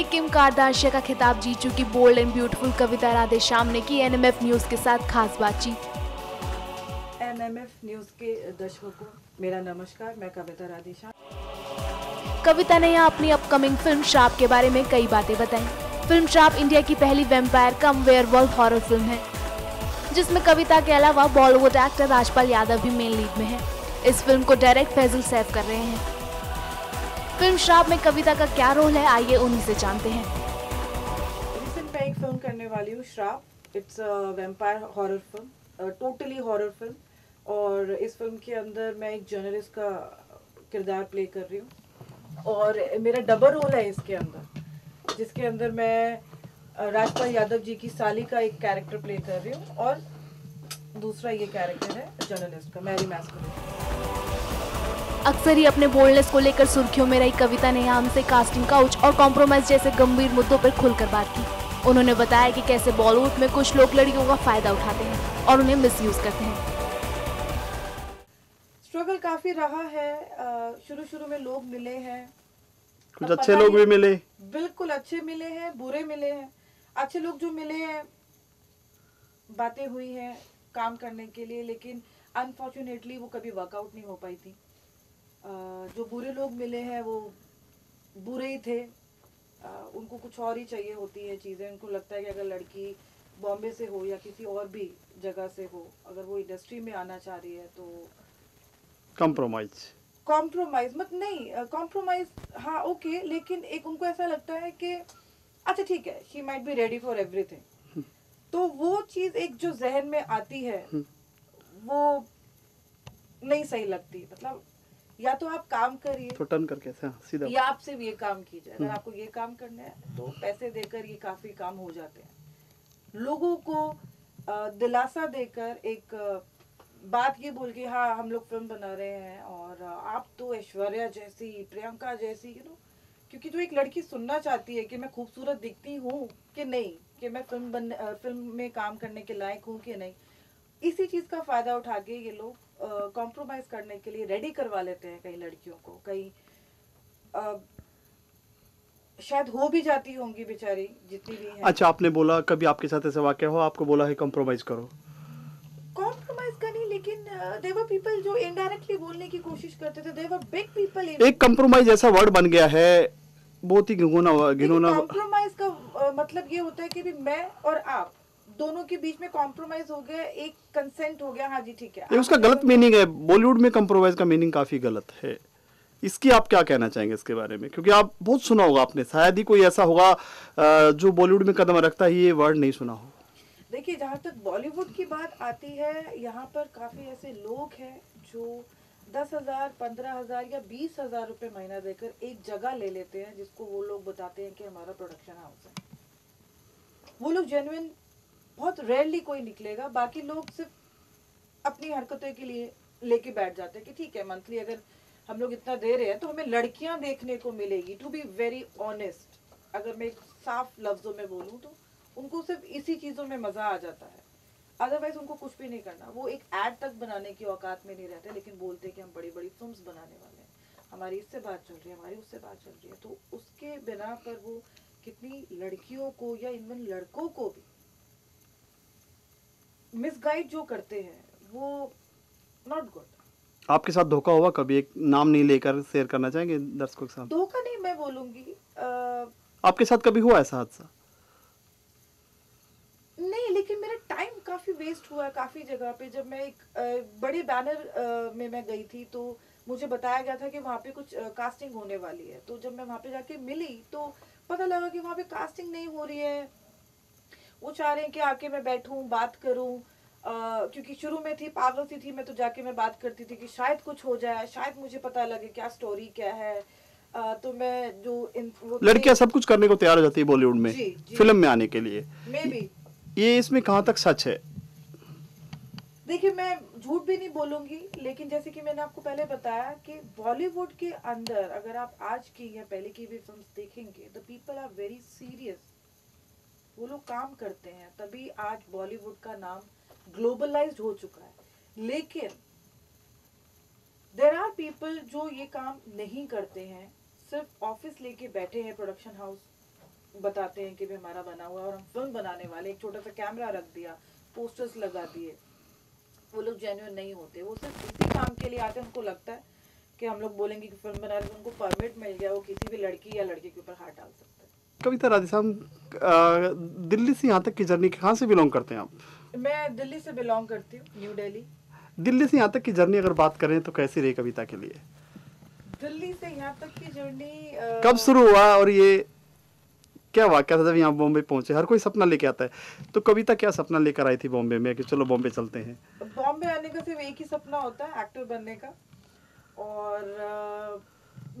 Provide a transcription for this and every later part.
की किम कारदाशिया का खिताब जीत चुकी bold and beautiful Kavita Radhe Shyam ने की एनएमएफ न्यूज़ के साथ खास बातचीत। एनएमएफ न्यूज़ के दर्शकों को मेरा नमस्कार मैं कविता राधेश्याम कविता ने यहाँ अपनी अपकमिंग फ़िल्म श्राप के बारे में कई बातें बताई। फ़िल्म श्राप इंडिया की पहली vampire cum werewolf horror film है जिसमें कविता के अलावा बॉलीवुड एक्टर राजपाल यादव भी मेन लीड में है। इस फ़िल्म को डायरेक्ट फैजल सैफ कर रहे हैं। फ़िल्म श्राप में कविता का क्या रोल है, आइए उन्हीं से जानते हैं। रिसेंट मैं एक फ़िल्म करने वाली हूँ, Shraap. It's vampire horror film totally horror film और इस फ़िल्म के अंदर मैं एक जर्नलिस्ट का किरदार प्ले कर रही हूँ। और मेरा डबल रोल है इसके अंदर, जिसके अंदर मैं राजपाल यादव जी की साली का एक कैरेक्टर प्ले कर रही हूँ। और दूसरा ये कैरेक्टर है जर्नलिस्ट का मैरी मैस्कुलिन अक्सर ही अपने बोल्डनेस को लेकर सुर्खियों में रही कविता ने यहाँ हमसे कास्टिंग काउच और कॉम्प्रोमाइज जैसे गंभीर मुद्दों पर खुलकर बात की। उन्होंने बताया कि कैसे बॉलीवुड में कुछ लोग लड़कियों का फ़ायदा उठाते हैं और उन्हें मिसयूज करते हैं। स्ट्रगल काफ़ी रहा है। शुरू शुरू में लोग मिले हैं। कुछ अच्छे लोग भी मिले। बिल्कुल अच्छे मिले हैं बुरे मिले हैं। अच्छे लोग जो मिले हैं बातें हुई हैं काम करने के लिए लेकिन अनफॉर्चुनेटली वो कभी वर्कआउट नहीं हो पाई थी। जो बुरे लोग मिले हैं वो बुरे ही थे। उनको कुछ और ही चाहिए होती है चीज़ें। उनको लगता है कि अगर लड़की बॉम्बे से हो या किसी और भी जगह से हो अगर वो इंडस्ट्री में आना चाह रही है तो कंप्रोमाइज कॉम्प्रोमाइज मत नहीं कॉम्प्रोमाइज हाँ ओके लेकिन एक उनको ऐसा लगता है कि अच्छा ठीक है she might be ready for everything तो वो चीज़ एक जो जहन में आती है वो नहीं सही लगती। मतलब या तो आप काम करिए। तो टर्न करके हाँ, सीधा। या आप सिर्फ़ ये काम कीजिए। अगर आपको ये काम करना है तो पैसे देकर ये काफ़ी काम हो जाते हैं। लोगों को दिलासा देकर एक बात ये बोल के हाँ हम लोग फ़िल्म बना रहे हैं और आप तो ऐश्वर्या जैसी प्रियंका जैसी यू नो क्योंकि जो एक लड़की सुनना चाहती है कि मैं खूबसूरत दिखती हूँ कि नहीं कि मैं फ़िल्म बन फ़िल्म में काम करने के लायक हूँ कि नहीं इसी चीज़ का फ़ायदा उठा के ये लोग कॉम्प्रोमाइज करने के लिए रेडी करवा लेते हैं कई लड़कियों को। कई शायद हो भी जाती होंगी बेचारी जितनी भी है। अच्छा आपने बोला कभी आपके साथ ऐसा वाक्य हो? आपको बोला है कंप्रोमाइज करो। कॉम्प्रोमाइज का नहीं लेकिन देवर पीपल जो इनडायरेक्टली बोलने की कोशिश करते थे। देवर बिग पीपल एक कंप्रोमाइज ऐसा वर्ड बन गया है बहुत ही घिनौना घिनौना कॉम्प्रोमाइज का मतलब ये होता है कि भी मैं और आप दोनों के बीच में कॉम्प्रोमाइज हो गया एक कंसेंट हो गया। हाँ जी ठीक है। ये उसका गलत मीनिंग है। बॉलीवुड में कंप्रोमाइज का मीनिंग काफ़ी गलत है। इसकी आप क्या कहना चाहेंगे इसके बारे में? क्योंकि आप बहुत सुना होगा आपने शायद ही कोई ऐसा होगा जो बॉलीवुड में कदम रखता है ये वर्ड नहीं सुना हो। देखिए जहाँ तक बॉलीवुड की बात आती है यहाँ पर काफ़ी ऐसे लोग हैं जो दस हज़ार पंद्रह हज़ार या बीस हज़ार रुपए महीना देकर एक जगह ले लेते हैं जिसको वो लोग बताते हैं कि हमारा प्रोडक्शन हाउस है। वो लोग जेन्युइन बहुत रेयरली कोई निकलेगा, बाकी लोग सिर्फ़ अपनी हरकतों के लिए लेके बैठ जाते हैं कि ठीक है मंथली अगर हम लोग इतना दे रहे हैं तो हमें लड़कियाँ देखने को मिलेगी। टू बी वेरी ऑनेस्ट अगर मैं साफ़ लफ्जों में बोलूँ तो उनको सिर्फ़ इसी चीज़ों में मज़ा आ जाता है। अदरवाइज़ उनको कुछ भी नहीं करना। वो एक एड तक बनाने की औकात में नहीं रहते, लेकिन बोलते कि हम बड़ी बड़ी फ़िल्म बनाने वाले हैं। हमारी इससे बात चल रही है, हमारी उससे बात चल रही है। तो उसके बिना पर वो कितनी लड़कियों को या इवन लड़कों को भी मिसगाइड जो करते हैं वो नॉट गुड आपके साथ धोखा हुआ कभी? एक नाम नहीं लेकर शेयर करना चाहेंगे दर्शकों के साथ? धोखा नहीं मैं बोलूँगी अ, आपके साथ कभी हुआ ऐसा हादसा? नहीं लेकिन मेरा टाइम काफ़ी वेस्ट हुआ है काफ़ी जगह पे। जब मैं एक बड़े बैनर में मैं गई थी तो मुझे बताया गया था कि वहाँ पे कुछ कास्टिंग होने वाली है। तो जब मैं वहाँ पे जाके मिली तो पता लगा कि वहाँ पे कास्टिंग नहीं हो रही है। वो चाह रहे हैं कि आके मैं बैठूं बात करूँ। क्योंकि शुरू में थी पारदर्शी थी मैं तो जाके मैं बात करती थी कि शायद कुछ हो जाए शायद मुझे पता लगे क्या स्टोरी क्या है। अ, तो मैं जो लड़कियाँ सब कुछ करने को तैयार हो जाती है बॉलीवुड में जी, जी। फ़िल्म में आने के लिए। ये इसमें कहाँ तक सच है? देखिए मैं झूठ भी नहीं बोलूँगी लेकिन जैसे कि मैंने आपको पहले बताया कि बॉलीवुड के अंदर अगर आप आज की या पहले की भी फ़िल्म देखेंगे the people are very serious वो लोग काम करते हैं तभी आज बॉलीवुड का नाम ग्लोबलाइज्ड हो चुका है। लेकिन देर आर पीपल जो ये काम नहीं करते हैं सिर्फ़ ऑफ़िस लेके बैठे हैं प्रोडक्शन हाउस बताते हैं कि भी हमारा बना हुआ और हम फ़िल्म बनाने वाले एक छोटा सा कैमरा रख दिया पोस्टर्स लगा दिए। वो लोग जेन्युइन नहीं होते। वो सिर्फ़ इसी काम के लिए आते हैं उनको लगता है कि हम लोग बोलेंगे कि फ़िल्म बना रहे हैं, उनको परमिट मिल गया वो किसी भी लड़की या लड़के के ऊपर हाथ डाल सकते कविता राधेश्याम दिल्ली से यहाँ तक की जर्नी कहाँ से बिलोंग करते हैं आप? मैं दिल्ली से बिलोंग करती हूँ न्यू दिल्ली। दिल्ली से यहाँ तक की जर्नी अगर बात करें तो कैसी रही कविता के लिए? दिल्ली से यहाँ तक की जर्नी आ... कब शुरू हुआ और ये क्या वाक्य था जब यहाँ बॉम्बे पहुँचे? हर कोई सपना लेके आता है। तो कविता क्या सपना लेकर आई थी बॉम्बे में? कि चलो बॉम्बे चलते हैं। बॉम्बे आने का सिर्फ़ एक ही सपना होता है एक्टर बनने का। और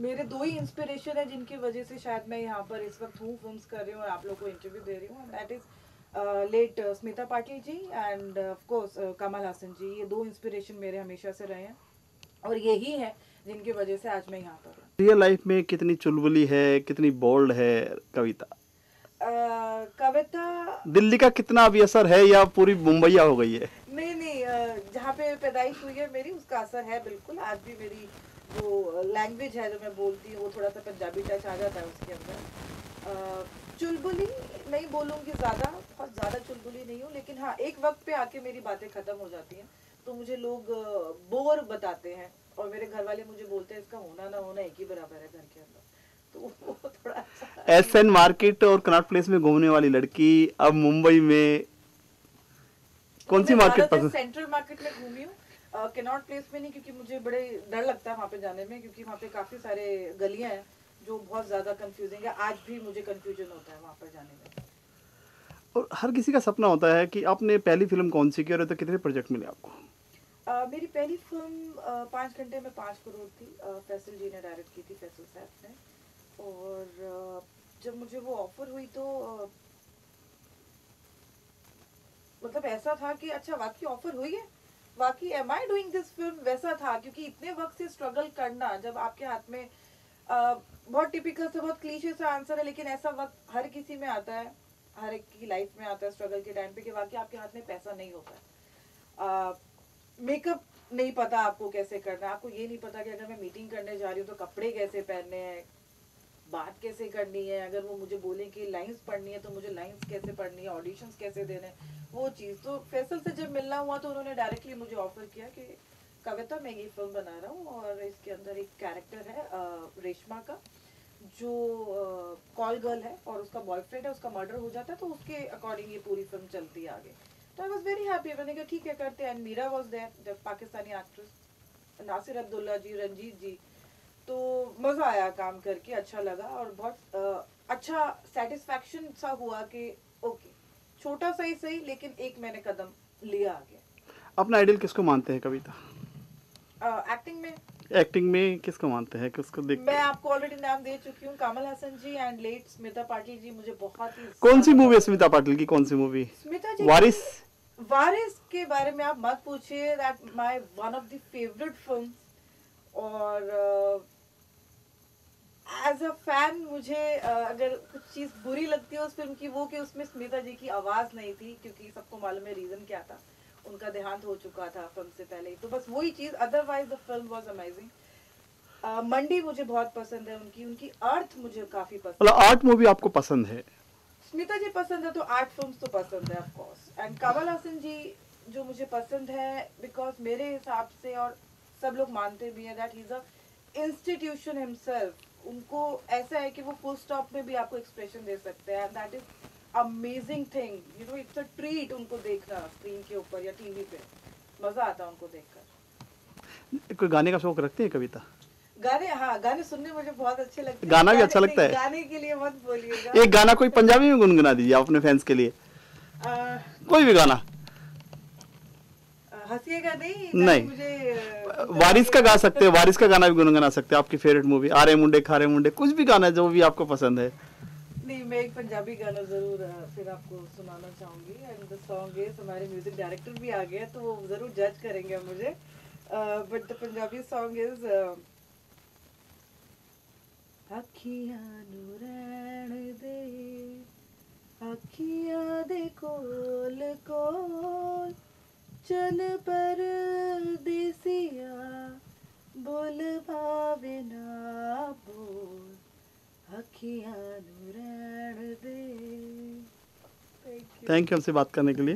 मेरे दो ही इंस्पिरेशन है जिनकी वजह से शायद मैं यहाँ पर इस वक्त हूँ फिल्म्स कर रही हूँ और आप लोग को इंटरव्यू दे रही हूँ। That is late Smita Patil ji and of course Kamal Haasan ji ये दो इंस्पिरेशन मेरे हमेशा से रहे हैं और यही है जिनकी वजह से आज मैं यहाँ पर हूँ। रियल लाइफ में कितनी चुलबुली है कितनी बोल्ड है कविता? अ, कविता दिल्ली का कितना अभी असर है या पूरी मुंबईया हो गई है? नहीं नहीं जहाँ पे पैदाइश हुई है मेरी उसका असर है बिल्कुल। आज भी मेरी जो लैंग्वेज है जो मैं बोलती हूँ वो थोड़ा सा पंजाबी टच आ जाता है उसके अंदर। चुलबुली नहीं बोलूँगी ज़्यादा बहुत ज़्यादा चुलबुली नहीं हूँ लेकिन हाँ एक वक्त पे आके मेरी बातें ख़त्म हो जाती हैं तो मुझे लोग बोर बताते हैं और मेरे घर वाले मुझे बोलते हैं इसका होना ना होना एक ही बराबर है घर के अंदर। तो वो एस एन मार्केट और कनॉट प्लेस में घूमने वाली लड़की अब मुंबई में कौन सी मार्केट पसंद सेंट्रल मार्केट में घूमी हूँ। केनॉट प्लेस में नहीं क्योंकि मुझे बड़े डर लगता है वहाँ पे जाने में क्योंकि वहाँ पे काफ़ी सारे गलियाँ हैं जो बहुत ज़्यादा कंफ्यूजिंग है। आज भी मुझे कंफ्यूजन होता है वहाँ पर जाने में। और हर किसी का सपना होता है कि आपने पहली फ़िल्म कौन सी की और तो कितने प्रोजेक्ट मिले आपको? अ, मेरी पहली फ़िल्म अ, पाँच घंटे में पाँच करोड़ थी। अ, फैसल जी ने डायरेक्ट की थी फैसल साहब ने। और जब मुझे वो ऑफ़र हुई तो मतलब ऐसा था कि अच्छा वाकई ऑफ़र हुई है? वाकई am I doing this film वैसा था? क्योंकि इतने वक्त से स्ट्रगल करना जब आपके हाथ में अ, बहुत टिपिकल से बहुत क्लीशे सा आंसर है लेकिन ऐसा वक्त हर किसी में आता है हर एक की लाइफ में आता है स्ट्रगल के टाइम पे कि वाकई आपके हाथ में पैसा नहीं होता मेकअप नहीं पता आपको कैसे करना है आपको ये नहीं पता कि अगर मैं मीटिंग करने जा रही हूँ तो कपड़े कैसे पहनने हैं बात कैसे करनी है? अगर वो मुझे बोले कि लाइंस पढ़नी है तो मुझे लाइंस कैसे पढ़नी है? ऑडिशंस कैसे देने वो चीज़। तो फैसल से जब मिलना हुआ तो उन्होंने डायरेक्टली मुझे ऑफ़र किया कि कविता, मैं ये फ़िल्म बना रहा हूँ और इसके अंदर एक कैरेक्टर है रेशमा का, जो कॉल गर्ल है और उसका बॉयफ्रेंड है, उसका मर्डर हो जाता है तो उसके अकॉर्डिंग ये पूरी फ़िल्म चलती है आगे। तो आई वॉज़ वेरी हैप्पी मैंने कहा, ठीक है, करते and Meera was there Pakistani actress Nasir Abdullah ji Ranjeet ji तो मज़ा आया काम करके अच्छा लगा और बहुत अ, अच्छा सेटिस्फैक्शन सा हुआ कि ओके छोटा सा ही सही लेकिन एक मैंने कदम लिया आगे। अपना आइडियल किसको मानते हैं कविता? एक्टिंग में? एक्टिंग में किसको मानते हैं? किसको देख मैं आपको ऑलरेडी नाम दे चुकी हूँ कमल हसन जी एंड लेट स्मिता पाटिल जी मुझे बहुत ही कौन सी मूवी है। स्मिता पाटिल की? कौन सी मूवी स्मिता जी वारिस? वारिस के बारे में आप मत पूछिए that my one of the favourite film और एज अ फ़ैन मुझे अगर कुछ चीज़ बुरी लगती है उस फ़िल्म की वो कि उसमें स्मिता जी की आवाज़ नहीं थी क्योंकि सबको मालूम है रीज़न क्या था। उनका देहांत हो चुका था फ़िल्म से पहले ही। तो बस वही चीज़ otherwise the film was amazing Mandi मुझे बहुत पसंद है उनकी उनकी अर्थ मुझे काफ़ी पसंद मतलब आर्ट मूवी आपको पसंद है? स्मिता जी पसंद है तो आर्ट फिल्म्स तो पसंद है of course and Kamal Hasan ji जो मुझे पसंद है बिकॉज़ मेरे हिसाब से और सब लोग मानते भी हैं that is a institution himself उनको ऐसा है कि वो फुल स्टॉप में भी आपको एक्सप्रेशन दे सकते हैं that is amazing thing you know it's a treat उनको देखना स्क्रीन के ऊपर या टीवी पे. मज़ा आता है उनको देखकर. कोई गाने का शौक रखते हैं कविता? गाने हाँ गाने सुनने मुझे बहुत अच्छे लगते हैं. गाना भी अच्छा लगता है? गाने के लिए मत बोलिएगा. एक गाना कोई पंजाबी में गुनगुना दीजिए अपने फैंस के लिए. आ, कोई भी गाना. हंसिएगा नहीं नहीं। मुझे अ, वारिस का गा सकते हैं वारिस का गाना भी गुनगुना सकते हैं आपकी फेवरेट मूवी आरे मुंडे खारे मुंडे कुछ भी गाना जो भी आपको पसंद है नहीं मैं एक पंजाबी गाना जरूर अ, फिर आपको सुनाना चाहूंगी एंड द सॉन्ग इज हमारे म्यूजिक डायरेक्टर भी आ गए हैं, तो वो जरूर जज करेंगे मुझे but the Punjabi song is ਅੱਖੀਆਂ ਨੂੰ ਰਹਿਣ ਦੇ ਅੱਖੀਆਂ ਦੇ ਕੋਲ ਕੋਲ चल पर देसिया बोल भावना बोल हखिया दे। थैंक यू हमसे बात करने के लिए।